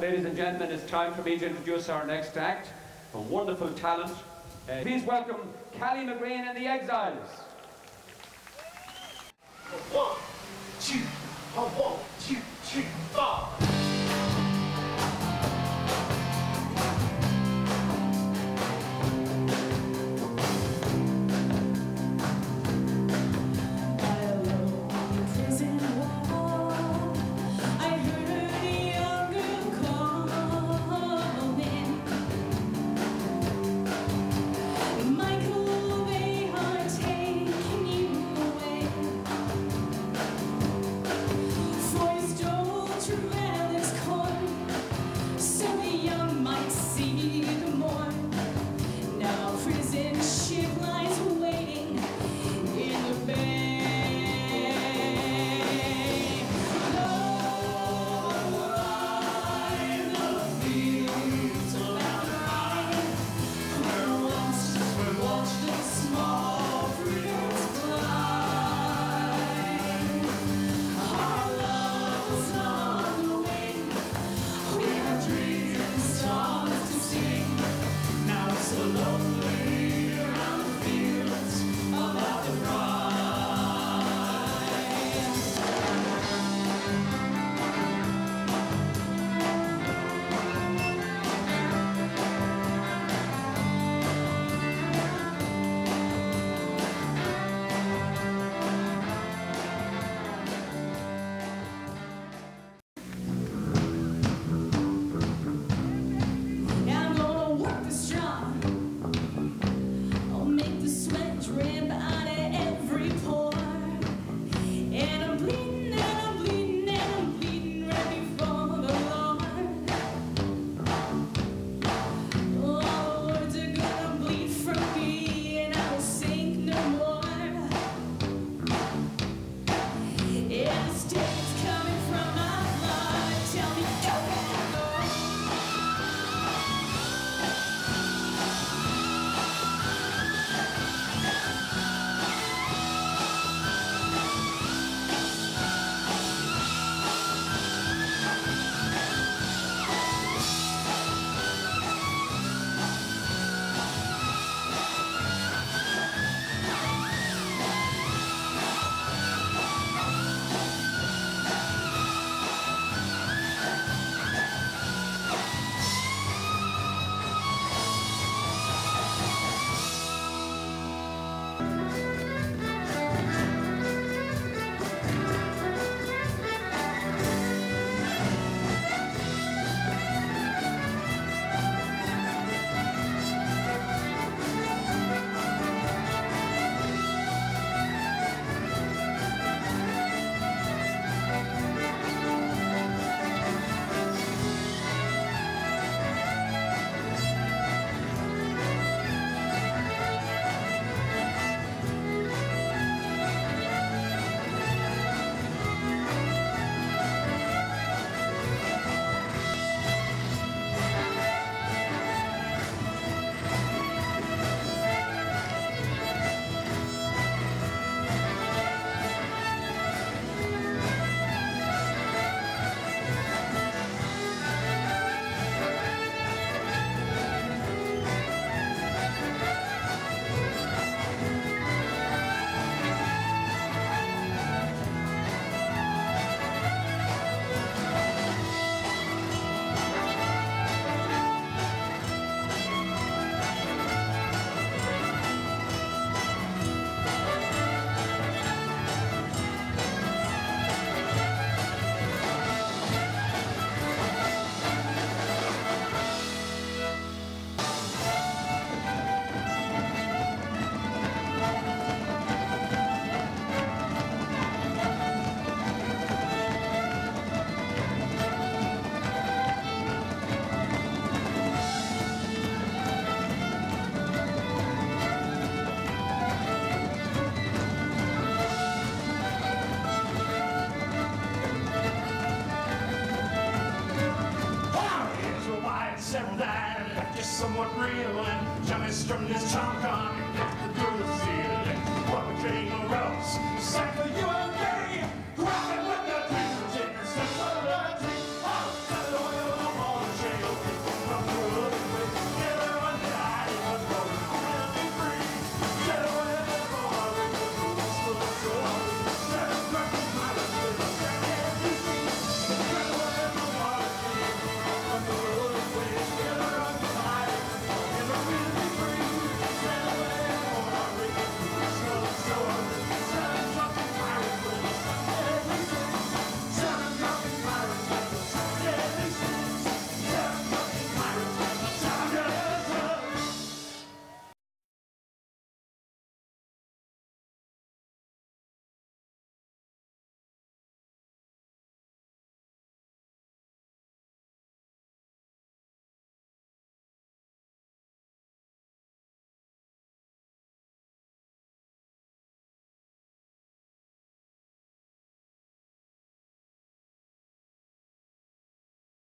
Ladies and gentlemen, it's time for me to introduce our next act, a wonderful talent. Uh, please welcome Calley McGrane and the Exiles. One, two, one. somewhat real and Johnny strummed his tom on the girl to feel it.